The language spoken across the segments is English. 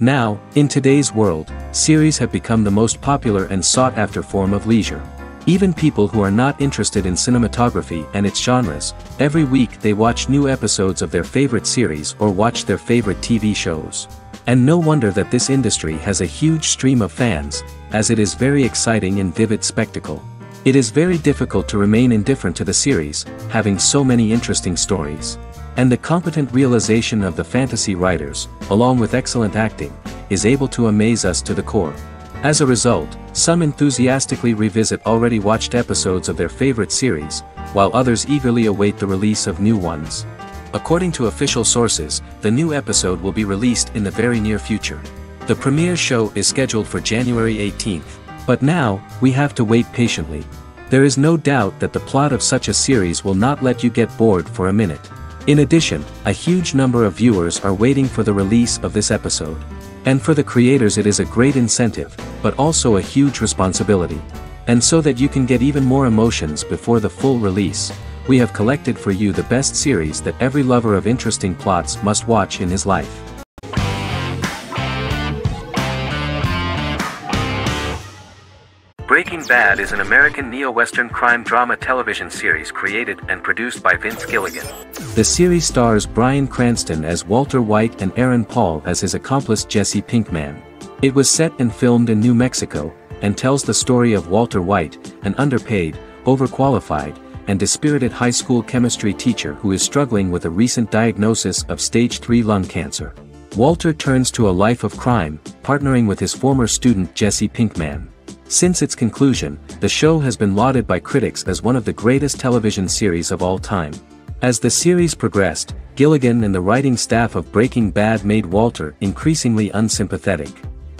Now, in today's world, series have become the most popular and sought-after form of leisure. Even people who are not interested in cinematography and its genres, every week they watch new episodes of their favorite series or watch their favorite TV shows. And no wonder that this industry has a huge stream of fans, as it is very exciting and vivid spectacle. It is very difficult to remain indifferent to the series, having so many interesting stories. And the competent realization of the fantasy writers, along with excellent acting, is able to amaze us to the core. As a result, some enthusiastically revisit already watched episodes of their favorite series, while others eagerly await the release of new ones. According to official sources, the new episode will be released in the very near future. The premiere show is scheduled for January 18th. But now, we have to wait patiently. There is no doubt that the plot of such a series will not let you get bored for a minute. In addition, a huge number of viewers are waiting for the release of this episode. And for the creators it is a great incentive, but also a huge responsibility. And so that you can get even more emotions before the full release, we have collected for you the best series that every lover of interesting plots must watch in his life. Breaking Bad is an American neo-western crime drama television series created and produced by Vince Gilligan. The series stars Bryan Cranston as Walter White and Aaron Paul as his accomplice Jesse Pinkman. It was set and filmed in New Mexico, and tells the story of Walter White, an underpaid, overqualified, and dispirited high school chemistry teacher who is struggling with a recent diagnosis of stage 3 lung cancer. Walter turns to a life of crime, partnering with his former student Jesse Pinkman. Since its conclusion, the show has been lauded by critics as one of the greatest television series of all time. As the series progressed, Gilligan and the writing staff of Breaking Bad made Walter increasingly unsympathetic.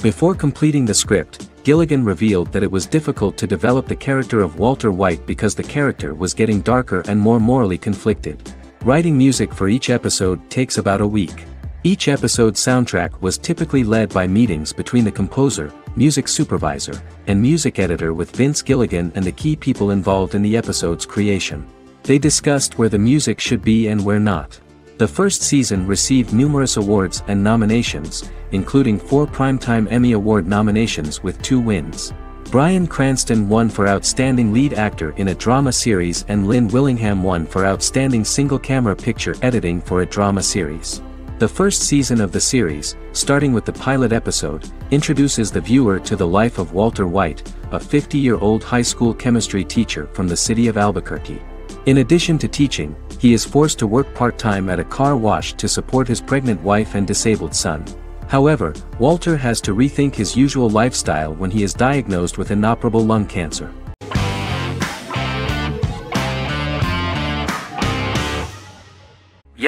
Before completing the script, Gilligan revealed that it was difficult to develop the character of Walter White because the character was getting darker and more morally conflicted. Writing music for each episode takes about a week. Each episode's soundtrack was typically led by meetings between the composer, music supervisor, and music editor with Vince Gilligan and the key people involved in the episode's creation. They discussed where the music should be and where not. The first season received numerous awards and nominations, including four Primetime Emmy Award nominations with two wins. Bryan Cranston won for Outstanding Lead Actor in a Drama Series and Lynne Willingham won for Outstanding Single Camera Picture Editing for a Drama Series. The first season of the series, starting with the pilot episode, introduces the viewer to the life of Walter White, a 50-year-old high school chemistry teacher from the city of Albuquerque. In addition to teaching, he is forced to work part-time at a car wash to support his pregnant wife and disabled son. However, Walter has to rethink his usual lifestyle when he is diagnosed with inoperable lung cancer.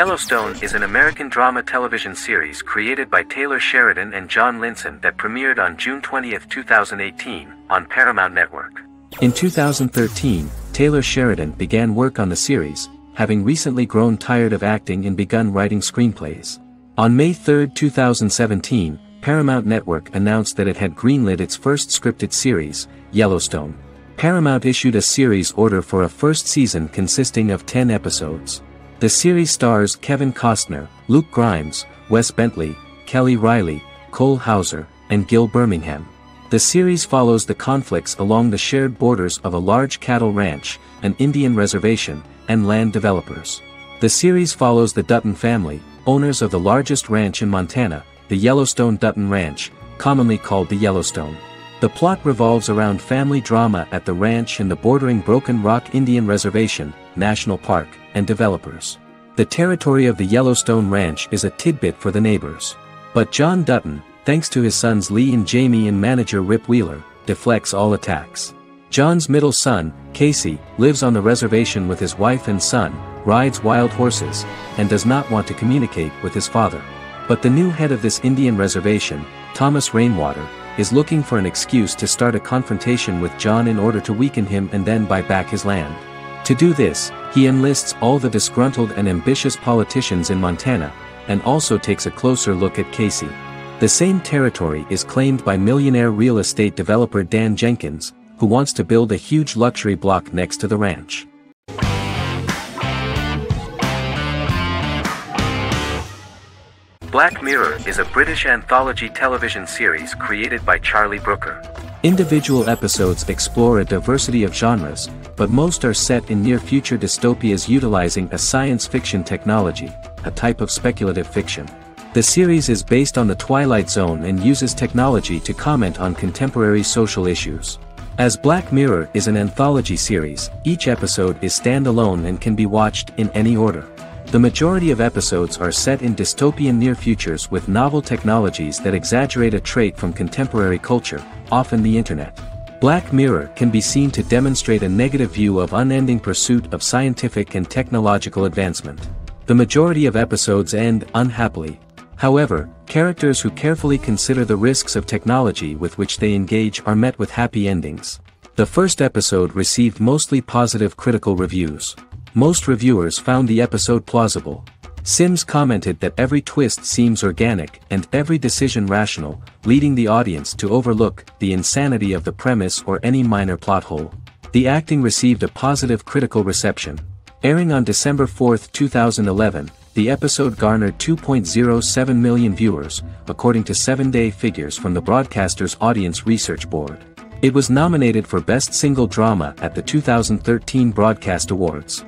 Yellowstone is an American drama television series created by Taylor Sheridan and John Linson that premiered on June 20, 2018, on Paramount Network. In 2013, Taylor Sheridan began work on the series, having recently grown tired of acting and begun writing screenplays. On May 3, 2017, Paramount Network announced that it had greenlit its first scripted series, Yellowstone. Paramount issued a series order for a first season consisting of 10 episodes. The series stars Kevin Costner, Luke Grimes, Wes Bentley, Kelly Reilly, Cole Hauser, and Gil Birmingham. The series follows the conflicts along the shared borders of a large cattle ranch, an Indian reservation, and land developers. The series follows the Dutton family, owners of the largest ranch in Montana, the Yellowstone Dutton Ranch, commonly called the Yellowstone. The plot revolves around family drama at the ranch and the bordering Broken Rock Indian Reservation, National Park, and developers. The territory of the Yellowstone Ranch is a tidbit for the neighbors. But John Dutton, thanks to his sons Lee and Jamie and manager Rip Wheeler, deflects all attacks. John's middle son, Kayce, lives on the reservation with his wife and son, rides wild horses, and does not want to communicate with his father. But the new head of this Indian reservation, Thomas Rainwater, is looking for an excuse to start a confrontation with John in order to weaken him and then buy back his land. To do this, he enlists all the disgruntled and ambitious politicians in Montana, and also takes a closer look at Kayce. The same territory is claimed by millionaire real estate developer Dan Jenkins, who wants to build a huge luxury block next to the ranch. Black Mirror is a British anthology television series created by Charlie Brooker. Individual episodes explore a diversity of genres, but most are set in near-future dystopias utilizing a science fiction technology, a type of speculative fiction. The series is based on the Twilight Zone and uses technology to comment on contemporary social issues. As Black Mirror is an anthology series, each episode is standalone and can be watched in any order. The majority of episodes are set in dystopian near futures with novel technologies that exaggerate a trait from contemporary culture, often the internet. Black Mirror can be seen to demonstrate a negative view of unending pursuit of scientific and technological advancement. The majority of episodes end unhappily. However, characters who carefully consider the risks of technology with which they engage are met with happy endings. The first episode received mostly positive critical reviews. Most reviewers found the episode plausible. Sims commented that every twist seems organic and every decision rational, leading the audience to overlook the insanity of the premise or any minor plot hole. The acting received a positive critical reception. Airing on December 4, 2011, the episode garnered 2.07 million viewers, according to seven-day figures from the broadcaster's Audience Research Board. It was nominated for Best Single Drama at the 2013 Broadcast Awards.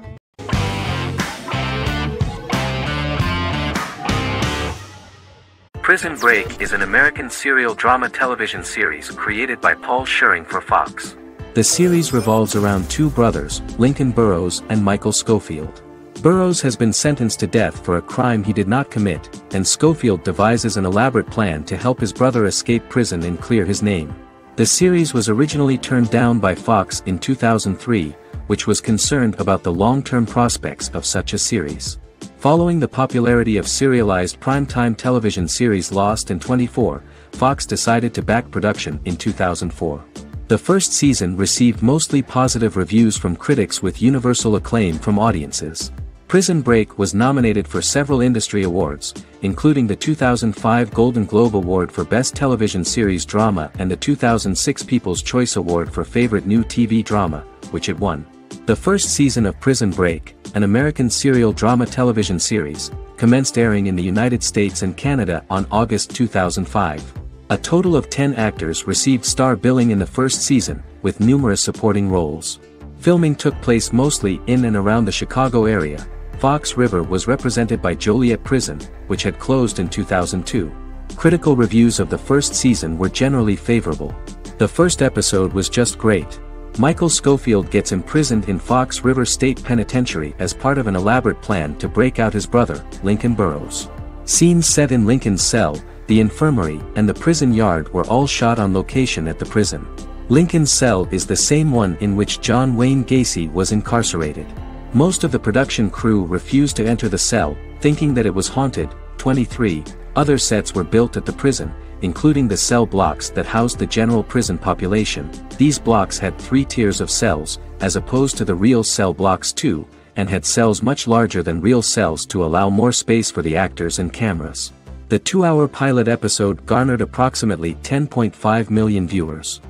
Prison Break is an American serial drama television series created by Paul Scheuring for Fox. The series revolves around two brothers, Lincoln Burrows and Michael Schofield. Burrows has been sentenced to death for a crime he did not commit, and Schofield devises an elaborate plan to help his brother escape prison and clear his name. The series was originally turned down by Fox in 2003, which was concerned about the long-term prospects of such a series. Following the popularity of serialized primetime television series Lost and 24, Fox decided to back production in 2004. The first season received mostly positive reviews from critics with universal acclaim from audiences. Prison Break was nominated for several industry awards, including the 2005 Golden Globe Award for Best Television Series Drama and the 2006 People's Choice Award for Favorite New TV Drama, which it won. The first season of Prison Break, an American serial drama television series, commenced airing in the United States and Canada on August 2005. A total of 10 actors received star billing in the first season, with numerous supporting roles. Filming took place mostly in and around the Chicago area. Fox River was represented by Joliet Prison, which had closed in 2002. Critical reviews of the first season were generally favorable. The first episode was just great. Michael Schofield gets imprisoned in Fox River State Penitentiary as part of an elaborate plan to break out his brother, Lincoln Burrows. Scenes set in Lincoln's cell, the infirmary, and the prison yard were all shot on location at the prison. Lincoln's cell is the same one in which John Wayne Gacy was incarcerated. Most of the production crew refused to enter the cell, thinking that it was haunted. 23. Other sets were built at the prison, including the cell blocks that housed the general prison population. These blocks had three tiers of cells, as opposed to the real cell blocks 2, and had cells much larger than real cells to allow more space for the actors and cameras. The two-hour pilot episode garnered approximately 10.5 million viewers.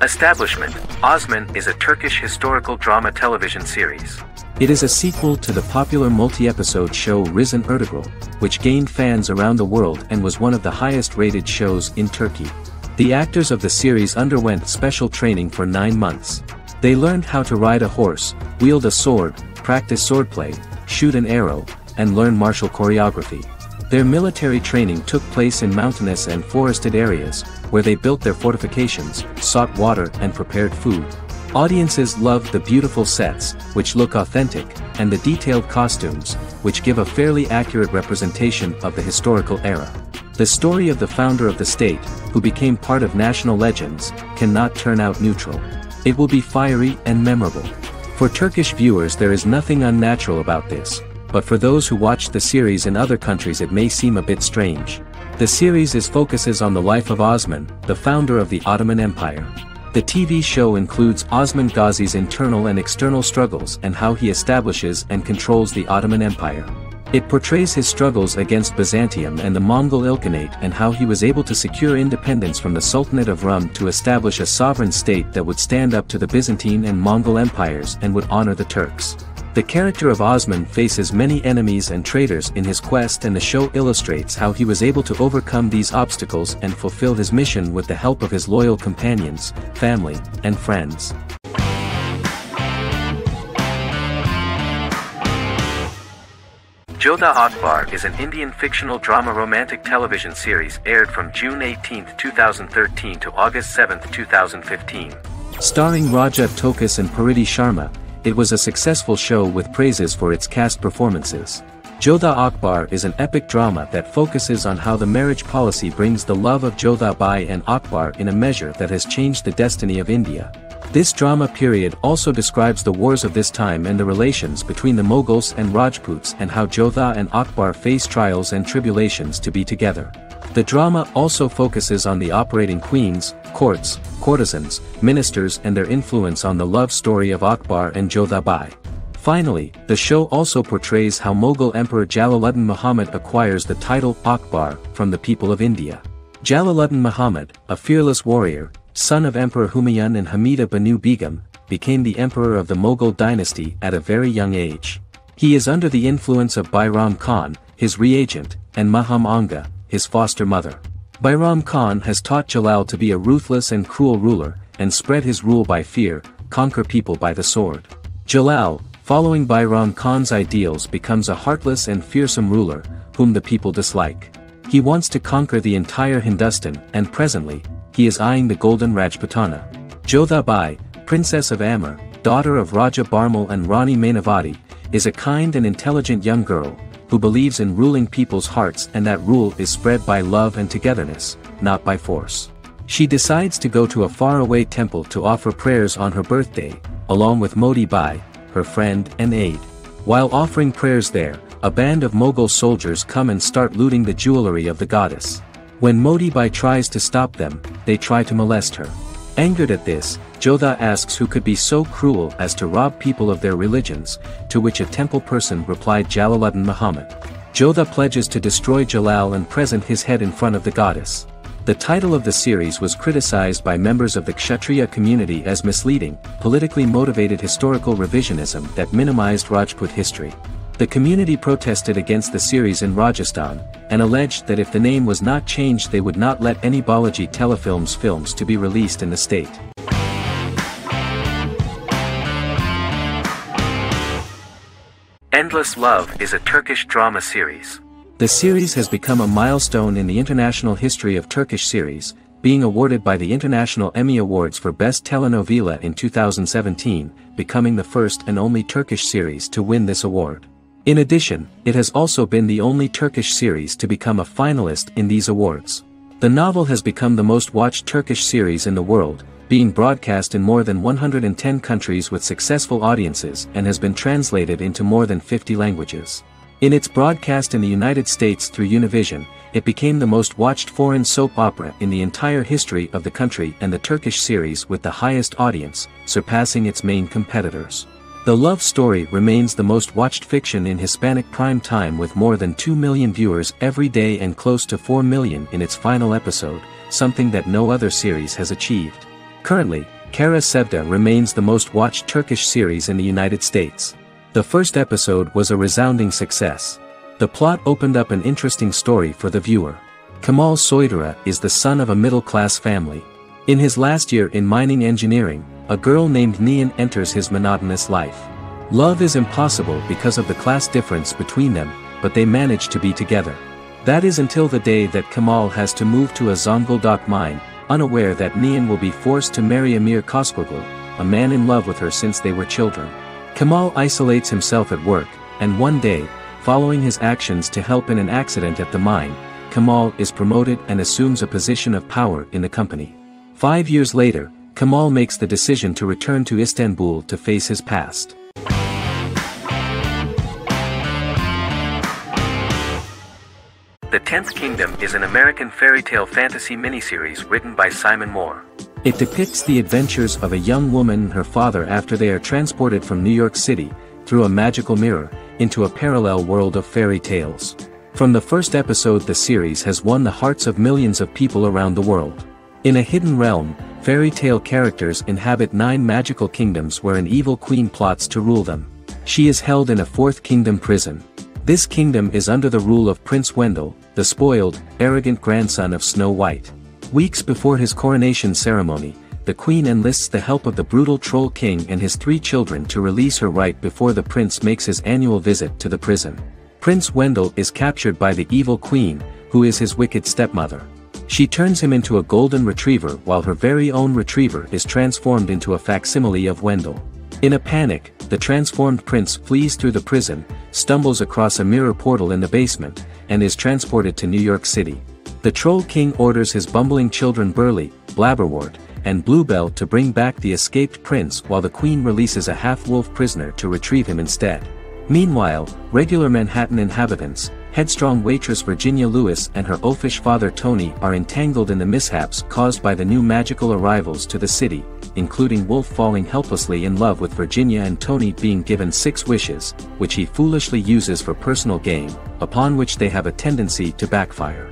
Establishment, Osman is a Turkish historical drama television series. It is a sequel to the popular multi-episode show Risen Ertugrul, which gained fans around the world and was one of the highest-rated shows in Turkey. The actors of the series underwent special training for nine months. They learned how to ride a horse, wield a sword, practice swordplay, shoot an arrow, and learn martial choreography. Their military training took place in mountainous and forested areas, where they built their fortifications, sought water and prepared food. Audiences loved the beautiful sets, which look authentic, and the detailed costumes, which give a fairly accurate representation of the historical era. The story of the founder of the state, who became part of national legends, cannot turn out neutral. It will be fiery and memorable. For Turkish viewers there is nothing unnatural about this, but for those who watch the series in other countries it may seem a bit strange. The series is focuses on the life of Osman, the founder of the Ottoman Empire. The TV show includes Osman Ghazi's internal and external struggles and how he establishes and controls the Ottoman Empire. It portrays his struggles against Byzantium and the Mongol Ilkhanate and how he was able to secure independence from the Sultanate of Rum to establish a sovereign state that would stand up to the Byzantine and Mongol empires and would honor the Turks. The character of Osman faces many enemies and traitors in his quest and the show illustrates how he was able to overcome these obstacles and fulfill his mission with the help of his loyal companions, family, and friends. Jodha Akbar is an Indian fictional drama romantic television series aired from June 18, 2013 to August 7, 2015. Starring Rajat Tokas and Paridhi Sharma, it was a successful show with praises for its cast performances. Jodha Akbar is an epic drama that focuses on how the marriage policy brings the love of Jodha Bai and Akbar in a measure that has changed the destiny of India. This drama period also describes the wars of this time and the relations between the Mughals and Rajputs and how Jodha and Akbar face trials and tribulations to be together. The drama also focuses on the operating queens, courts, courtesans, ministers and their influence on the love story of Akbar and Jodhabai. Finally, the show also portrays how Mughal Emperor Jalaluddin Muhammad acquires the title Akbar from the people of India. Jalaluddin Muhammad, a fearless warrior, son of Emperor Humayun and Hamida Banu Begum, became the emperor of the Mughal dynasty at a very young age. He is under the influence of Bairam Khan, his reagent, and Maham Anga, his foster mother. Bairam Khan has taught Jalal to be a ruthless and cruel ruler, and spread his rule by fear, conquer people by the sword. Jalal, following Bairam Khan's ideals becomes a heartless and fearsome ruler, whom the people dislike. He wants to conquer the entire Hindustan, and presently, he is eyeing the golden Rajputana. Jodha Bai, princess of Amber, daughter of Raja Bharmal and Rani Mainavati, is a kind and intelligent young girl, who believes in ruling people's hearts and that rule is spread by love and togetherness, not by force. She decides to go to a faraway temple to offer prayers on her birthday, along with Moti Bai, her friend and aide. While offering prayers there, a band of Mughal soldiers come and start looting the jewelry of the goddess. When Moti Bai tries to stop them, they try to molest her. Angered at this, Jodha asks who could be so cruel as to rob people of their religions, to which a temple person replied Jalaluddin Muhammad. Jodha pledges to destroy Jalal and present his head in front of the goddess. The title of the series was criticized by members of the Kshatriya community as misleading, politically motivated historical revisionism that minimized Rajput history. The community protested against the series in Rajasthan, and alleged that if the name was not changed they would not let any Balaji telefilms films to be released in the state. Endless Love is a Turkish drama series. The series has become a milestone in the international history of Turkish series, being awarded by the International Emmy Awards for Best Telenovela in 2017, becoming the first and only Turkish series to win this award. In addition, it has also been the only Turkish series to become a finalist in these awards. The novel has become the most watched Turkish series in the world, being broadcast in more than 110 countries with successful audiences and has been translated into more than 50 languages. In its broadcast in the United States through Univision, it became the most watched foreign soap opera in the entire history of the country and the Turkish series with the highest audience, surpassing its main competitors. The love story remains the most watched fiction in Hispanic prime time with more than 2 million viewers every day and close to 4 million in its final episode, something that no other series has achieved. Currently, Kara Sevda remains the most watched Turkish series in the United States. The first episode was a resounding success. The plot opened up an interesting story for the viewer. Kamal Soydere is the son of a middle-class family. In his last year in mining engineering, a girl named Nihan enters his monotonous life. Love is impossible because of the class difference between them, but they manage to be together. That is until the day that Kamal has to move to a Zonguldak mine, unaware that Nihan will be forced to marry Amir Kozcuoglu, a man in love with her since they were children. Kamal isolates himself at work, and one day, following his actions to help in an accident at the mine, Kamal is promoted and assumes a position of power in the company. Five years later, Kamal makes the decision to return to Istanbul to face his past. The Tenth Kingdom is an American fairy tale fantasy miniseries written by Simon Moore. It depicts the adventures of a young woman and her father after they are transported from New York City, through a magical mirror, into a parallel world of fairy tales. From the first episode the series has won the hearts of millions of people around the world. In a hidden realm, fairy tale characters inhabit nine magical kingdoms where an evil queen plots to rule them. She is held in a Fourth Kingdom prison. This kingdom is under the rule of Prince Wendell, the spoiled, arrogant grandson of Snow White. Weeks before his coronation ceremony, the queen enlists the help of the brutal Troll King and his three children to release her right before the prince makes his annual visit to the prison. Prince Wendell is captured by the evil queen, who is his wicked stepmother. She turns him into a golden retriever while her very own retriever is transformed into a facsimile of Wendell. In a panic, the transformed prince flees through the prison, stumbles across a mirror portal in the basement, and is transported to New York City. The Troll King orders his bumbling children Burly, Blabberwort, and Bluebell to bring back the escaped prince while the queen releases a half-wolf prisoner to retrieve him instead. Meanwhile, regular Manhattan inhabitants, headstrong waitress Virginia Lewis and her oafish father Tony are entangled in the mishaps caused by the new magical arrivals to the city, including Wolf falling helplessly in love with Virginia and Tony being given six wishes, which he foolishly uses for personal gain, upon which they have a tendency to backfire.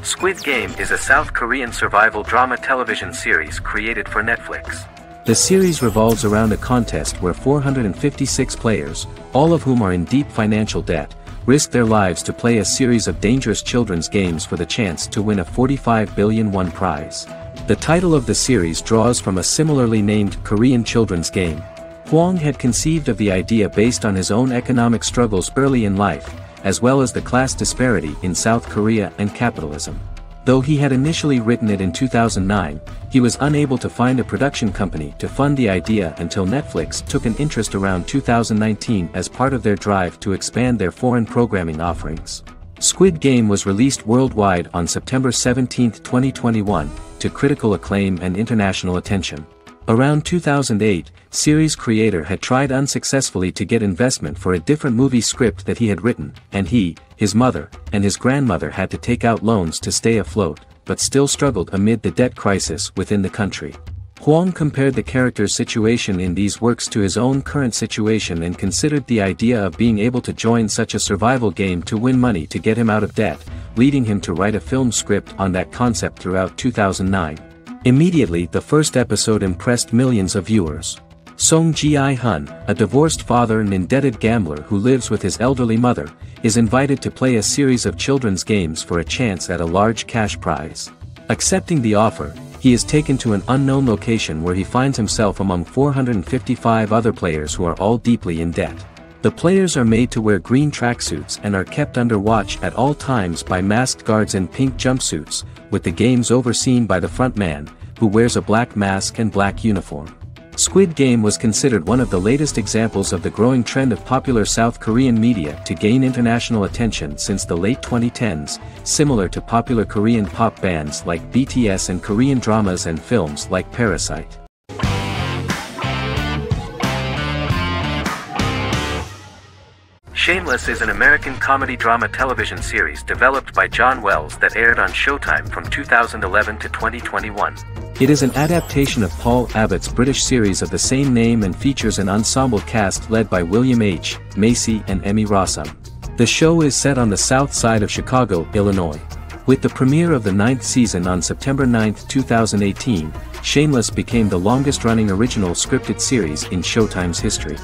Squid Game is a South Korean survival drama television series created for Netflix. The series revolves around a contest where 456 players, all of whom are in deep financial debt, risk their lives to play a series of dangerous children's games for the chance to win a 45 billion won prize. The title of the series draws from a similarly named Korean children's game. Hwang had conceived of the idea based on his own economic struggles early in life, as well as the class disparity in South Korea and capitalism. Though he had initially written it in 2009, he was unable to find a production company to fund the idea until Netflix took an interest around 2019 as part of their drive to expand their foreign programming offerings. Squid Game was released worldwide on September 17, 2021, to critical acclaim and international attention. Around 2008, series creator had tried unsuccessfully to get investment for a different movie script that he had written, and he, his mother, and his grandmother had to take out loans to stay afloat, but still struggled amid the debt crisis within the country. Hwang compared the character's situation in these works to his own current situation and considered the idea of being able to join such a survival game to win money to get him out of debt, leading him to write a film script on that concept throughout 2009. Immediately the first episode impressed millions of viewers. Seong Gi-hun, a divorced father and indebted gambler who lives with his elderly mother, is invited to play a series of children's games for a chance at a large cash prize. Accepting the offer, he is taken to an unknown location where he finds himself among 455 other players who are all deeply in debt. The players are made to wear green tracksuits and are kept under watch at all times by masked guards in pink jumpsuits, with the games overseen by the front man, who wears a black mask and black uniform. Squid Game was considered one of the latest examples of the growing trend of popular South Korean media to gain international attention since the late 2010s, similar to popular Korean pop bands like BTS and Korean dramas and films like Parasite. Shameless is an American comedy drama television series developed by John Wells that aired on Showtime from 2011 to 2021. It is an adaptation of Paul Abbott's British series of the same name and features an ensemble cast led by William H. Macy and Emmy Rossum. The show is set on the south side of Chicago, Illinois. With the premiere of the ninth season on September 9, 2018, Shameless became the longest-running original scripted series in Showtime's history.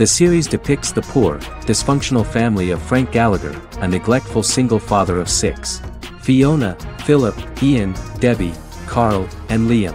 The series depicts the poor, dysfunctional family of Frank Gallagher, a neglectful single father of six. Fiona, Philip, Ian, Debbie, Carl, and Liam.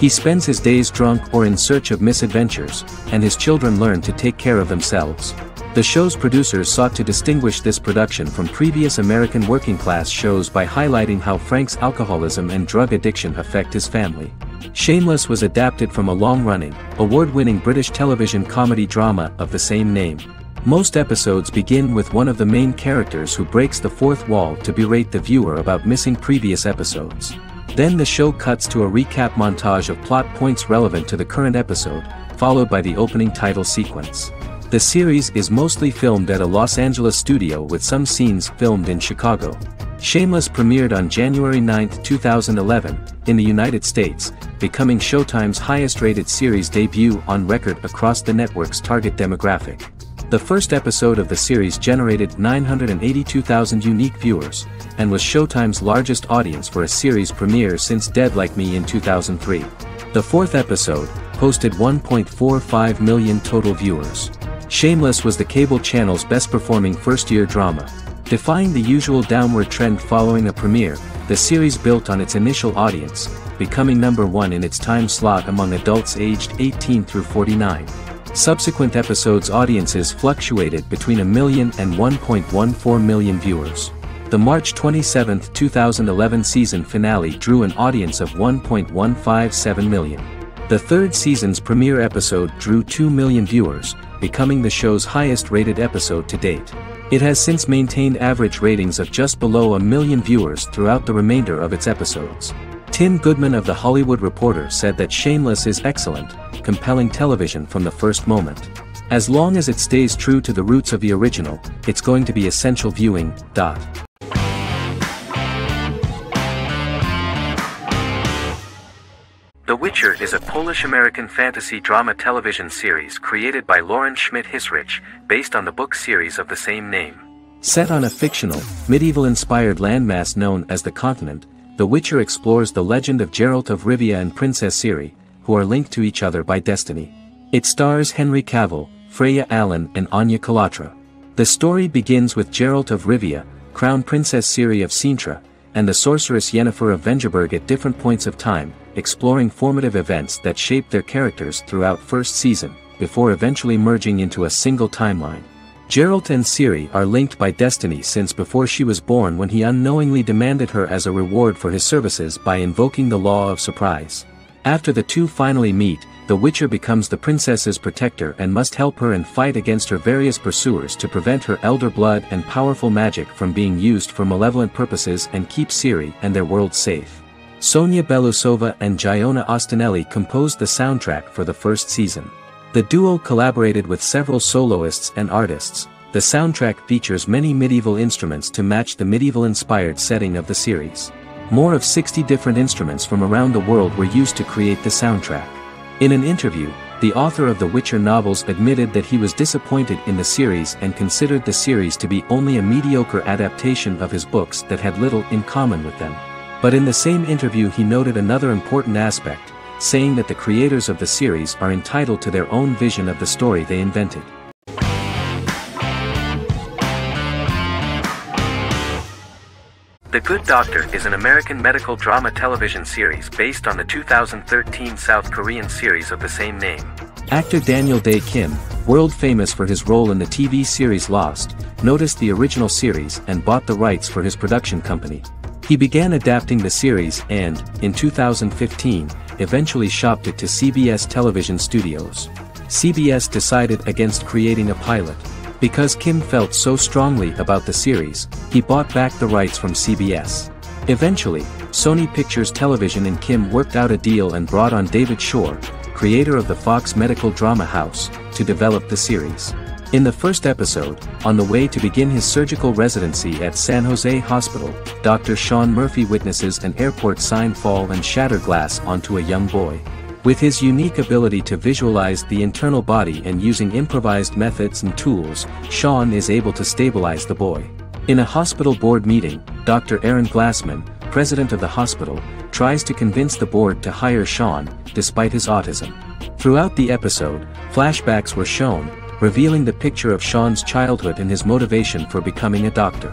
He spends his days drunk or in search of misadventures, and his children learn to take care of themselves. The show's producers sought to distinguish this production from previous American working-class shows by highlighting how Frank's alcoholism and drug addiction affect his family. Shameless was adapted from a long-running, award-winning British television comedy drama of the same name. Most episodes begin with one of the main characters who breaks the fourth wall to berate the viewer about missing previous episodes. Then the show cuts to a recap montage of plot points relevant to the current episode, followed by the opening title sequence. The series is mostly filmed at a Los Angeles studio with some scenes filmed in Chicago. Shameless premiered on January 9, 2011, in the United States, becoming Showtime's highest-rated series debut on record across the network's target demographic. The first episode of the series generated 982,000 unique viewers, and was Showtime's largest audience for a series premiere since Dead Like Me in 2003. The fourth episode, posted 1.45 million total viewers. Shameless was the cable channel's best-performing first-year drama. Defying the usual downward trend following a premiere, the series built on its initial audience, becoming number one in its time slot among adults aged 18 through 49. Subsequent episodes' audiences fluctuated between a million and 1.14 million viewers. The March 27, 2011 season finale drew an audience of 1.157 million. The third season's premiere episode drew 2 million viewers, becoming the show's highest-rated episode to date. It has since maintained average ratings of just below a million viewers throughout the remainder of its episodes. Tim Goodman of The Hollywood Reporter said that Shameless is excellent, compelling television from the first moment. As long as it stays true to the roots of the original, it's going to be essential viewing. Dot. The Witcher is a Polish-American fantasy drama television series created by Lauren Schmidt Hissrich, based on the book series of the same name. Set on a fictional, medieval-inspired landmass known as the Continent, the Witcher explores the legend of Geralt of Rivia and Princess Ciri, who are linked to each other by destiny. It stars Henry Cavill, Freya Allan and Anya Chalotra. The story begins with Geralt of Rivia, Crown Princess Ciri of Cintra, and the sorceress Yennefer of Vengerberg at different points of time, exploring formative events that shaped their characters throughout first season, before eventually merging into a single timeline. Geralt and Ciri are linked by destiny since before she was born when he unknowingly demanded her as a reward for his services by invoking the law of surprise. After the two finally meet, the Witcher becomes the princess's protector and must help her and fight against her various pursuers to prevent her elder blood and powerful magic from being used for malevolent purposes and keep Ciri and their world safe. Sonia Belousova and Giona Ostinelli composed the soundtrack for the first season. The duo collaborated with several soloists and artists. The soundtrack features many medieval instruments to match the medieval-inspired setting of the series. More of 60 different instruments from around the world were used to create the soundtrack. In an interview, the author of the Witcher novels admitted that he was disappointed in the series and considered the series to be only a mediocre adaptation of his books that had little in common with them. But in the same interview he noted another important aspect, saying that the creators of the series are entitled to their own vision of the story they invented. The Good Doctor is an American medical drama television series based on the 2013 South Korean series of the same name. Actor Daniel Dae Kim, world famous for his role in the TV series Lost, noticed the original series and bought the rights for his production company. He began adapting the series and, in 2015, eventually shopped it to CBS television studios. CBS decided against creating a pilot. Because Kim felt so strongly about the series, he bought back the rights from CBS. Eventually, Sony Pictures Television and Kim worked out a deal and brought on David Shore, creator of the Fox Medical Drama House, to develop the series. In the first episode, on the way to begin his surgical residency at San Jose Hospital, Dr. Sean Murphy witnesses an airport sign fall and shatter glass onto a young boy. With his unique ability to visualize the internal body and using improvised methods and tools, Sean is able to stabilize the boy. In a hospital board meeting, Dr. Aaron Glassman, president of the hospital, tries to convince the board to hire Sean, despite his autism. Throughout the episode, flashbacks were shown, revealing the picture of Sean's childhood and his motivation for becoming a doctor.